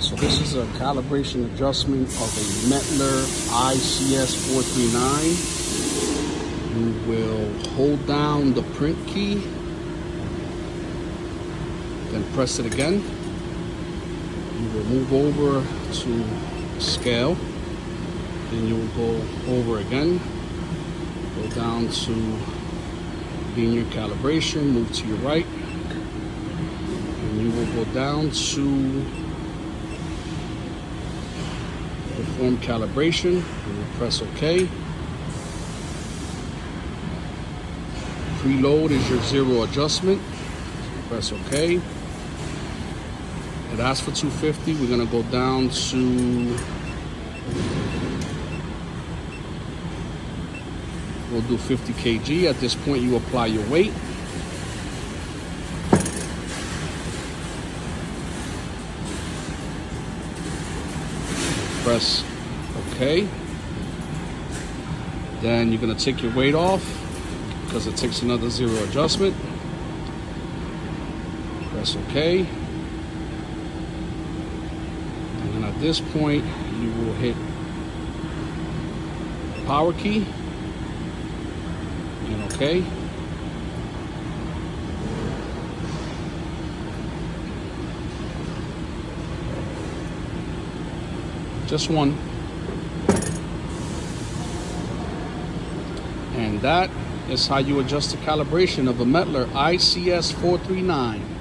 So this is a calibration adjustment of a Mettler ICS 439. You will hold down the print key, then press it again. You will move over to scale, then you will go over again, go down to linear calibration, move to your right, and you will go down to perform calibration. You will press OK. Preload is your zero adjustment. Press OK. It asks for 250. We're going to go down to We'll do 50 kg. At this point, you apply your weight. Press OK. Then you're going to take your weight off because it takes another zero adjustment. Press OK. And then at this point, you will hit power key and OK. Just one. And that is how you adjust the calibration of a Mettler ICS 439.